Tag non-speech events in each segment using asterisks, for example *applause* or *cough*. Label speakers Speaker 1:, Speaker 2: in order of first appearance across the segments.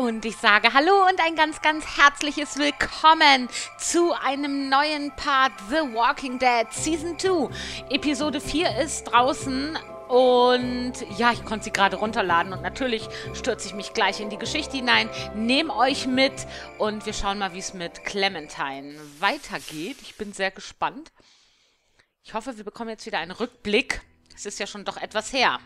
Speaker 1: Und ich sage Hallo und ein ganz, ganz herzliches Willkommen zu einem neuen Part The Walking Dead Season 2. Episode 4 ist draußen und ja, ich konnte sie gerade runterladen und natürlich stürze ich mich gleich in die Geschichte hinein, nehme euch mit und wir schauen mal, wie es mit Clementine weitergeht. Ich bin sehr gespannt. Ich hoffe, wir bekommen jetzt wieder einen Rückblick. Es ist ja schon doch etwas her.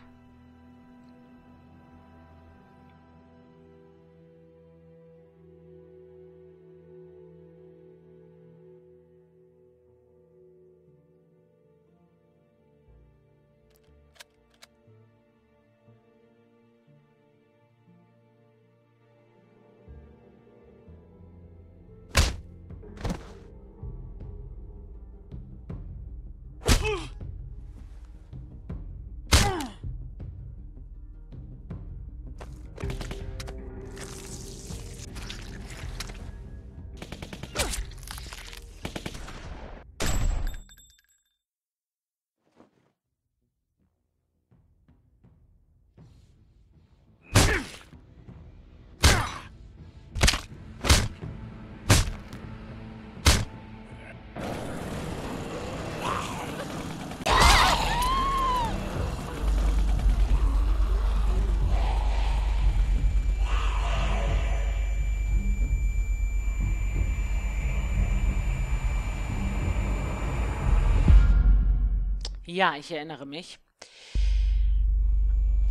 Speaker 1: Ja, ich erinnere mich.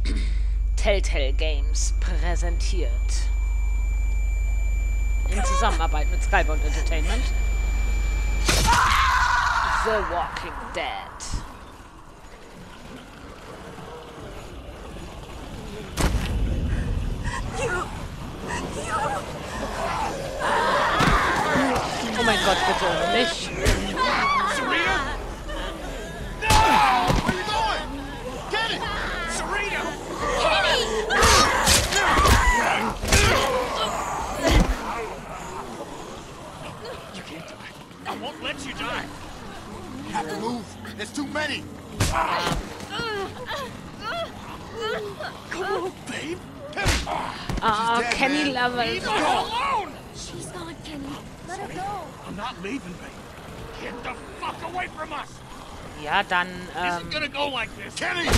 Speaker 1: *clears throat* Telltale Games präsentiert. In Zusammenarbeit mit Skybound Entertainment. The Walking Dead. Oh mein Gott, bitte nicht.
Speaker 2: There's too many. Come on, babe.
Speaker 1: Ah, uh, Kenny Lover.
Speaker 2: Leave her alone.
Speaker 3: She's gone, Kenny. Let her go.
Speaker 2: I'm not leaving, babe. Get the fuck away from us.
Speaker 1: Ja, dann.
Speaker 2: Ähm, Isn't gonna go like this. Kenny.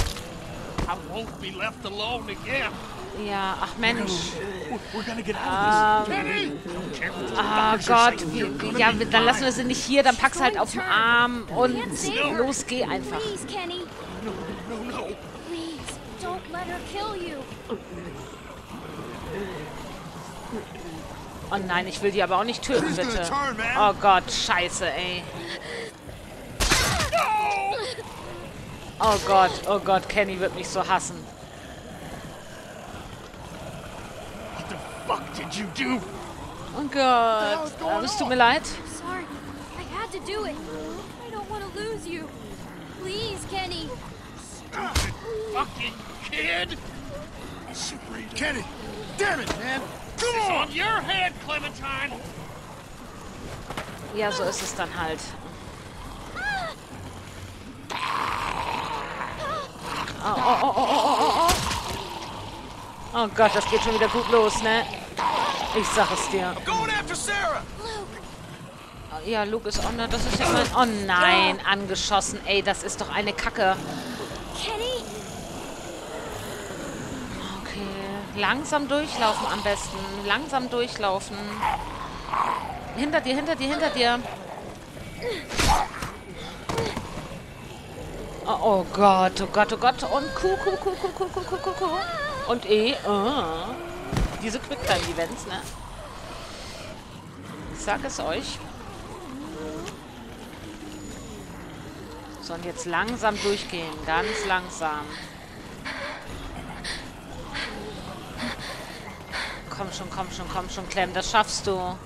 Speaker 1: Ja, ach Mensch.
Speaker 2: Ähm,
Speaker 1: oh Gott, wie, ja, dann lassen wir sie nicht hier, dann pack's halt auf den Arm und los, geh einfach. Oh nein, ich will die aber auch nicht töten, bitte. Oh Gott, scheiße, ey. Oh Gott, oh Gott, Kenny wird mich so hassen.
Speaker 2: fuck did you do?
Speaker 1: Oh Gott. Oh, es tut mir leid.
Speaker 3: Sorry. I had to do it. I don't want to lose you. Please, Kenny.
Speaker 2: Stupid fucking kid. Kenny, damn it, man. Come on. on your head, Clementine.
Speaker 1: Ja, so ist es dann halt. Oh, oh, oh, oh, oh, oh, oh. Gott, das geht schon wieder gut los, ne? Ich sag es dir. Oh, ja, Luke ist on. Das ist ja mein... Oh nein, angeschossen. Ey, das ist doch eine Kacke. Okay. Langsam durchlaufen am besten. Langsam durchlaufen. Hinter dir, hinter dir, hinter dir. Oh, oh Gott, oh Gott, oh Gott. Und Kuh, Kuh, Kuh, Kuh, Kuh, Kuh, Kuh, Kuh, Kuh. Und E. Oh. Diese Quicktime-Events, ne? Ich sag es euch. So, und jetzt langsam durchgehen. Ganz langsam. Komm schon, komm schon, komm schon, Clem. Das schaffst du.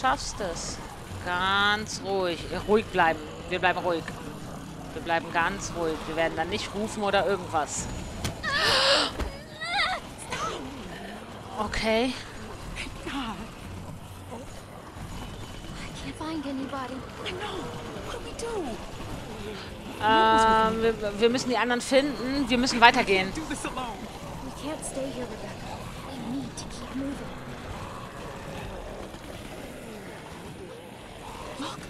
Speaker 1: Schaffst es. Ganz ruhig. Ruhig bleiben. Wir bleiben ruhig. Wir bleiben ganz ruhig. Wir werden dann nicht rufen oder irgendwas. Okay. Ähm, wir, wir müssen die anderen finden. Wir müssen weitergehen.
Speaker 3: can't stay here, Rebecca. We need to keep moving.
Speaker 4: Look,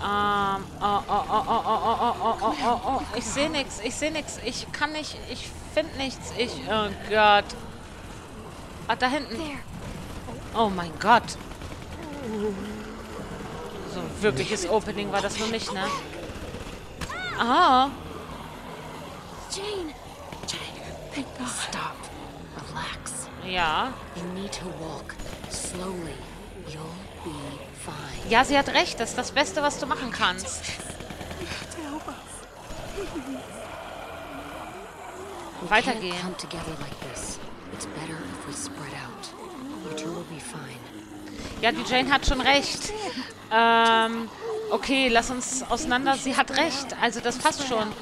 Speaker 1: Ähm, oh, oh, oh, oh, oh, oh, oh, oh, oh, oh, oh. Ich sehe nichts, ich sehe nichts. Ich kann nicht, ich finde nichts. Ich, oh Gott. Ah, da hinten. Oh mein Gott. So ein wirkliches Opening war das nur nicht, ne? Ah.
Speaker 3: Jane,
Speaker 4: Thank God. Stop. Relax.
Speaker 1: Ja.
Speaker 5: You need to walk slowly. You'll be.
Speaker 1: Ja, sie hat recht. Das ist das Beste, was du machen kannst. Weitergehen. Ja, die Jane hat schon recht. Ähm, okay, lass uns auseinander. Sie hat recht. Also das passt schon.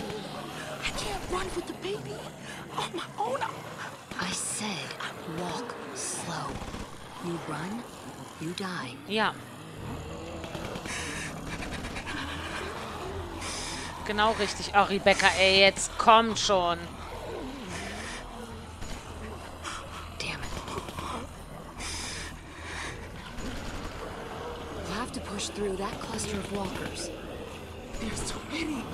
Speaker 1: Ja. Genau richtig. Oh, Rebecca, ey, jetzt komm schon.
Speaker 5: Damn it. We'll have to push through that cluster of walkers.
Speaker 4: There's so many.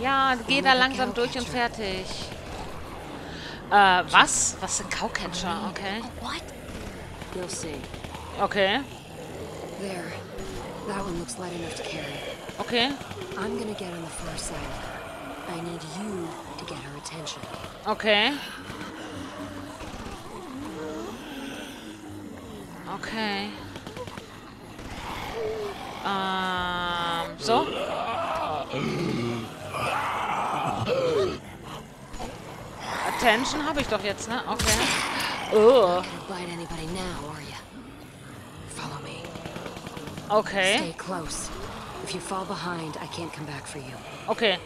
Speaker 1: Ja, geh da langsam durch und fertig. Äh, was? Was sind Cowcatcher? Okay.
Speaker 5: What? You'll see.
Speaker 1: Okay.
Speaker 5: There. That one looks light enough to carry.
Speaker 1: Okay.
Speaker 5: I'm gonna get on the far side. I need you to get her attention.
Speaker 1: Okay. Okay. Ähm, so. Attention habe ich doch jetzt, ne? Okay. Oh,
Speaker 5: Gonna bite anybody now, are you? Follow me.
Speaker 1: okay.
Speaker 5: You fall behind, I can't come back for you.
Speaker 1: Okay.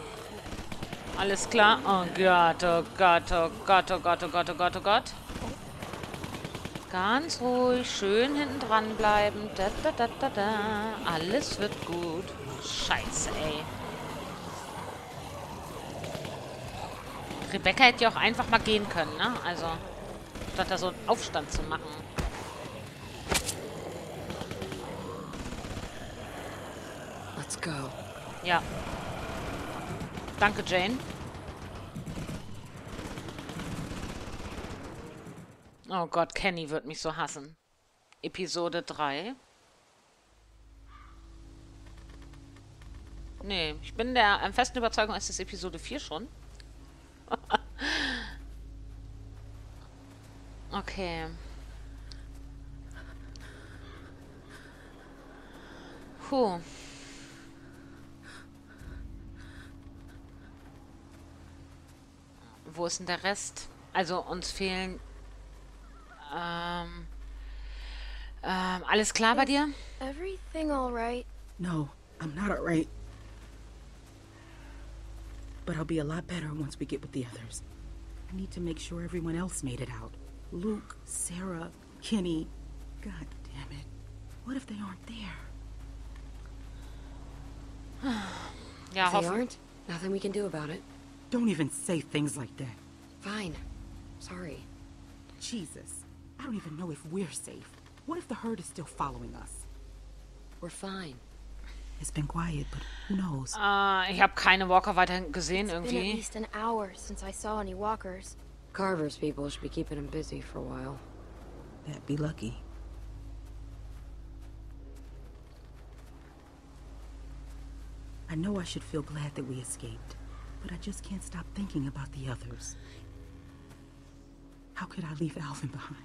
Speaker 1: Alles klar. Oh Gott, oh Gott, oh Gott, oh Gott, oh Gott, oh Gott, oh Gott. Ganz ruhig, schön hinten dran bleiben. Da, da, da, da, da. Alles wird gut. Scheiße, ey. Rebecca hätte ja auch einfach mal gehen können, ne? Also, statt da so einen Aufstand zu machen.
Speaker 5: Go.
Speaker 1: Ja. Danke, Jane. Oh Gott, Kenny wird mich so hassen. Episode 3. Nee, ich bin der ähm, festen Überzeugung, es ist Episode 4 schon. *laughs* okay. Puh. Wo ist denn der Rest? Also uns fehlen. Ähm, ähm, alles klar bei dir?
Speaker 3: everything all right?
Speaker 4: No, I'm not alright. But I'll be a lot better once we get with the others. I need to make sure everyone else made it out. Luke, Sarah, Kenny. God damn it. What if they aren't there? *sighs*
Speaker 1: Ja,
Speaker 5: If they aren't, nothing we can do about it.
Speaker 4: Don't even say things like that.
Speaker 5: Fine. Sorry.
Speaker 4: Jesus. I don't even know if we're safe. What if the herd is still following us?
Speaker 5: We're fine.
Speaker 4: It's been quiet, but who knows?
Speaker 1: Äh, ich habe keine Walker weiterhin gesehen irgendwie.
Speaker 3: Been at least an hour since I saw any walkers.
Speaker 5: Carver's people should be keeping them busy for a while.
Speaker 4: That'd be lucky. I know I should feel glad that we escaped, but I just can't stop thinking about the others. How could I leave Alvin behind?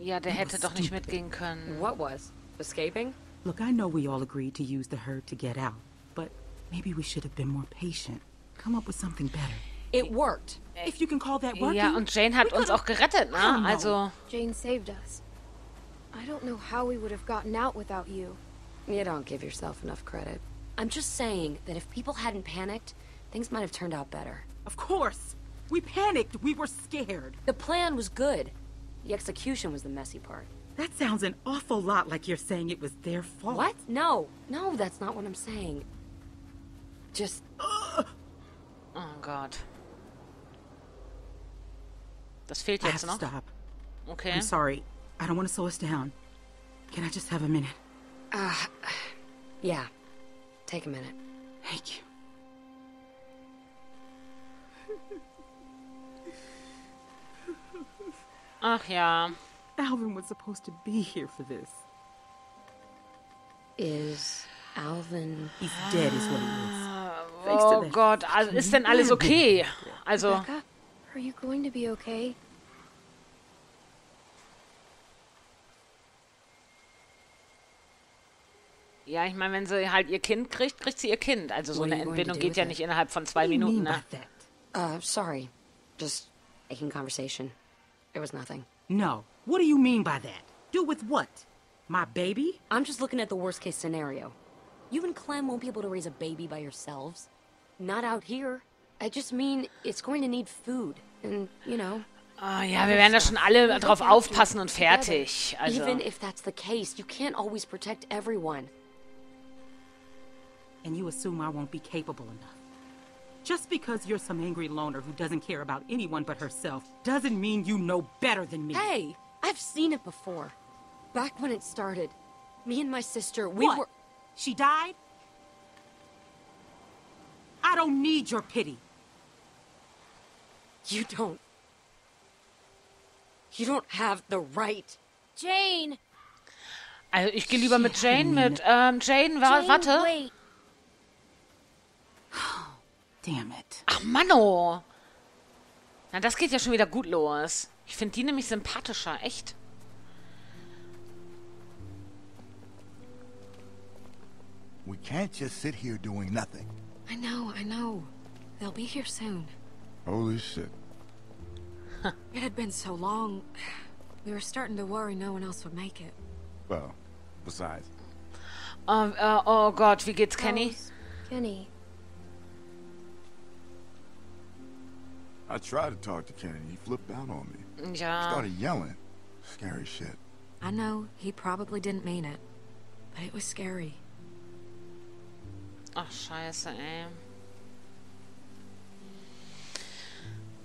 Speaker 1: Ja, der
Speaker 4: That
Speaker 1: hätte
Speaker 4: was
Speaker 1: doch nicht mitgehen können.
Speaker 5: What was? Escaping?
Speaker 4: Look, I know we all agreed to use the herd to get out, but maybe we should have been more patient. Come up with something better.
Speaker 5: It worked.
Speaker 4: If you can call that working.
Speaker 1: Ja, und Jane hat
Speaker 4: we
Speaker 1: uns
Speaker 4: could've-
Speaker 1: auch gerettet, ne? Also,
Speaker 3: Jane saved us. I don't know how we would have gotten out without you.
Speaker 5: You don't give yourself enough credit. I'm just saying that if people hadn't panicked, things might have turned out better.
Speaker 4: Of course. We panicked. We were scared.
Speaker 5: The plan was good. The execution was the messy part.
Speaker 4: That sounds an awful lot like you're saying it was their fault.
Speaker 5: What? No. No, that's not what I'm saying. Just
Speaker 1: oh God. Das fehlt jetzt
Speaker 4: I have
Speaker 1: jetzt
Speaker 4: to stop.
Speaker 1: Okay.
Speaker 4: I'm sorry. I don't want to slow us down. Can I just have a minute?
Speaker 5: Uh, yeah. Take a minute.
Speaker 4: Thank you.
Speaker 1: Ach ja.
Speaker 4: Alvin was supposed to be here for this.
Speaker 5: Is Alvin
Speaker 4: He's dead, is what he is. To
Speaker 1: Oh Gott, also ist denn alles okay? Also,
Speaker 3: Becca, are you going to be okay?
Speaker 1: ja, ich meine, wenn sie halt ihr Kind kriegt, kriegt sie ihr Kind. Also so eine Entbindung geht ja
Speaker 5: it?
Speaker 1: nicht innerhalb von zwei Minuten, ne?
Speaker 5: Uh, sorry. Just making conversation. It was nothing.
Speaker 4: No. What do you mean by that? Do with what? My baby?
Speaker 5: I'm just looking at the worst case scenario. You and Clem won't be able to raise a baby by yourselves. Not out here. I just mean it's going to need food. And, you know,
Speaker 1: Ah, ja, wir werden da schon alle drauf aufpassen und fertig. Also,
Speaker 5: even if that's the case, you can't always protect everyone.
Speaker 4: And you assume I won't be capable enough. Just because you're some angry loner who doesn't care about anyone but herself doesn't mean you know better than me.
Speaker 5: Hey, I've seen it before. Back when it started, me and my sister, we
Speaker 4: what?
Speaker 5: were.
Speaker 4: She died? I don't need your pity.
Speaker 5: You don't. You don't have the right.
Speaker 3: Jane!
Speaker 1: also ich gehe lieber mit Jane mit. Ähm, Jane, wa
Speaker 3: Jane,
Speaker 1: warte.
Speaker 3: wait.
Speaker 4: Damn it.
Speaker 1: Ach, Manno. Na, das geht ja schon wieder gut los. Ich finde die nämlich sympathischer, echt.
Speaker 6: We can't just sit here doing nothing.
Speaker 7: I know, I know. They'll be here soon.
Speaker 6: Holy shit.
Speaker 7: It had been so long. We were starting to worry no one else would make it.
Speaker 6: Well, besides,
Speaker 1: Ähm, äh, oh Gott, wie geht's Kenny?
Speaker 3: Kenny.
Speaker 6: I tried to talk to Kenny. He flipped out on me.
Speaker 1: Ja.
Speaker 6: Started yelling. Scary shit.
Speaker 7: I know he probably didn't mean it, but it was scary.
Speaker 1: Ach, scheiße, ey.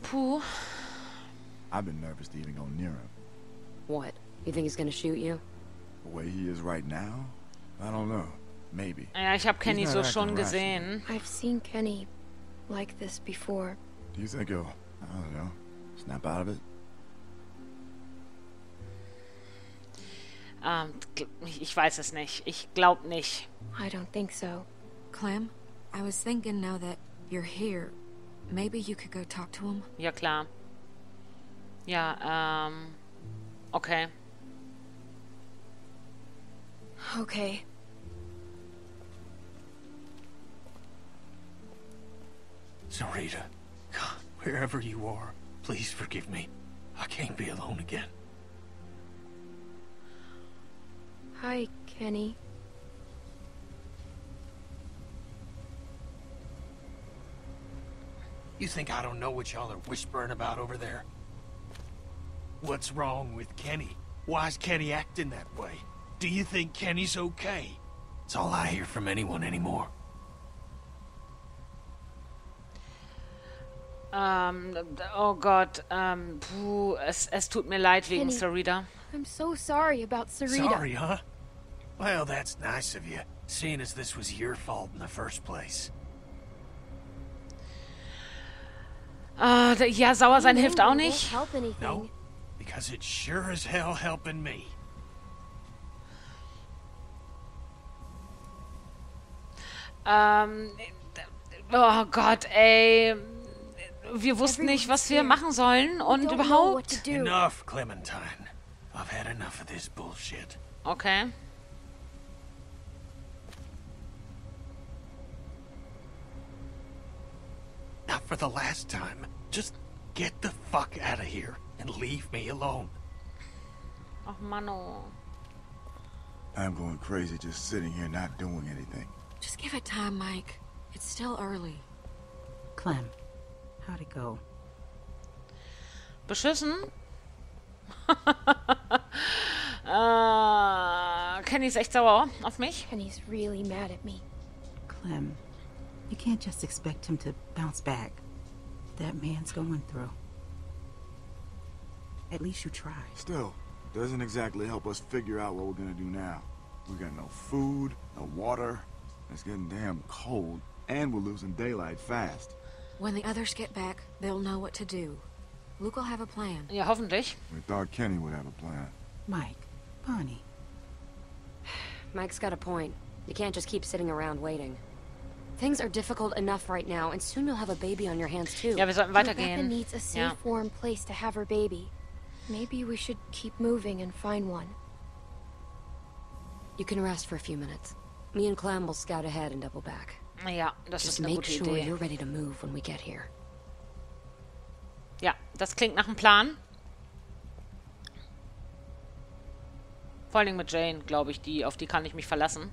Speaker 1: Puh.
Speaker 6: I've been nervous to even go near him.
Speaker 5: What? You think he's gonna shoot you?
Speaker 6: The way he is right now, I don't know. Maybe.
Speaker 1: Ja, ich habe Kenny so schon gesehen.
Speaker 3: I've seen Kenny like this before.
Speaker 6: Do you think he'll, I don't know, snap out of it?
Speaker 1: Ähm, ich weiß es nicht. Ich glaube nicht.
Speaker 3: I don't think so.
Speaker 7: Clem, I was thinking now that you're here, maybe you could go talk to him.
Speaker 1: Ja, klar. Ja, ähm. Okay.
Speaker 3: Okay.
Speaker 2: Sarita, God, wherever you are, please forgive me. I can't be alone again.
Speaker 3: Hi, Kenny.
Speaker 2: You think I don't know what y'all are whispering about over there? What's wrong with Kenny? Why's Kenny acting that way? Do you think Kenny's okay? It's all I hear from anyone anymore.
Speaker 1: Ähm, oh Gott, ähm, um, puh, es, es tut mir leid wegen
Speaker 3: Kenny.
Speaker 1: Sarita.
Speaker 3: I'm so sorry about Sarita.
Speaker 2: Sorry, huh? Well, that's nice of you, seeing as this was your fault in the first place.
Speaker 1: Ah, da- ja, sauer sein
Speaker 3: Being
Speaker 1: hilft auch nicht.
Speaker 3: help anything.
Speaker 2: No, because it's sure as hell helping me.
Speaker 1: Ähm, oh Gott, ey. Wir wussten nicht, was wir machen sollen und überhaupt.
Speaker 2: Enough, Clementine. I've had enough of this bullshit.
Speaker 1: Okay.
Speaker 2: Not for the last time. Just get the fuck out of here and leave me alone.
Speaker 1: Ach, Mano.
Speaker 6: I'm going crazy just sitting here not doing anything.
Speaker 7: Just give it time, Mike. It's still early.
Speaker 4: Clem, how'd it go?
Speaker 1: Beschissen? *laughs* äh, Kenny ist echt sauer auf mich.
Speaker 3: And he's really mad at me.
Speaker 4: Clem, you can't just expect him to bounce back. That man's going through. At least you try.
Speaker 6: Still, doesn't exactly help us figure out what we're gonna do now. We got no food, no water. It's getting damn cold, and we're losing daylight fast.
Speaker 7: When the others get back, they'll know what to do. Luke will have a plan.
Speaker 1: Ja, hoffentlich.
Speaker 6: We thought Kenny would have a plan.
Speaker 4: Mike, Bonnie,
Speaker 5: Mike's got a point. You can't just keep sitting around waiting. Things are difficult enough right now, and soon you'll have a baby on your hands too.
Speaker 1: Ja, wir sollten
Speaker 3: Rebecca
Speaker 1: weitergehen.
Speaker 3: needs a safe,
Speaker 1: Ja.
Speaker 3: warm place to have her baby. Maybe we should keep moving and find one.
Speaker 5: You can rest for a few minutes. Me and Clem will scout ahead and double back.
Speaker 1: Ja, das
Speaker 5: Just
Speaker 1: ist eine
Speaker 5: make
Speaker 1: gute
Speaker 5: sure
Speaker 1: Idee.
Speaker 5: you're ready to move when we get here.
Speaker 1: Ja, das klingt nach einem Plan. Vor Dingen mit Jane, glaube ich, die, auf die kann ich mich verlassen.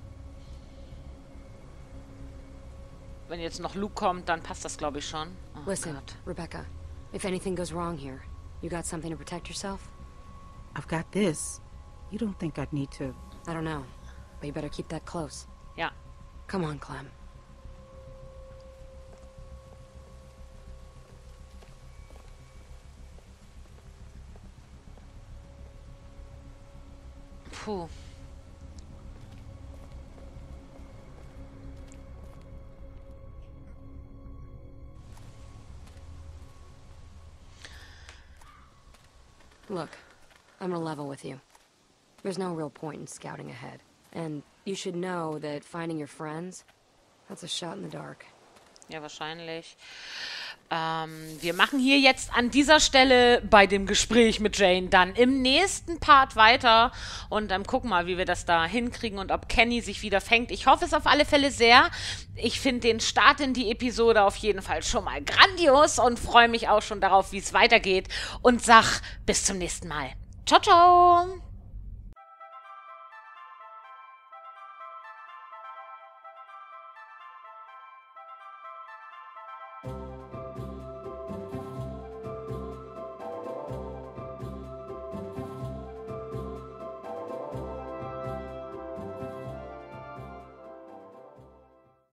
Speaker 1: Wenn jetzt noch Luke kommt, dann passt das, glaube ich, schon. Oh
Speaker 5: Listen,
Speaker 1: Gott.
Speaker 5: Rebecca, if anything goes wrong here, you got something to protect yourself?
Speaker 4: I've got this. You don't think I'd need to...
Speaker 5: I don't know, but you better keep that close.
Speaker 1: Ja.
Speaker 5: Come on, Clem.
Speaker 1: Puh.
Speaker 5: Look, I'm gonna level with you. There's no real point in scouting ahead. And you should know that finding your friends, that's a shot in the dark.
Speaker 1: Wahrscheinlich. Ähm, wir machen hier jetzt an dieser Stelle bei dem Gespräch mit Jane dann im nächsten Part weiter und dann gucken mal, wie wir das da hinkriegen und ob Kenny sich wieder fängt. Ich hoffe es auf alle Fälle sehr. Ich finde den Start in die Episode auf jeden Fall schon mal grandios und freue mich auch schon darauf, wie es weitergeht und sag bis zum nächsten Mal. Ciao, ciao!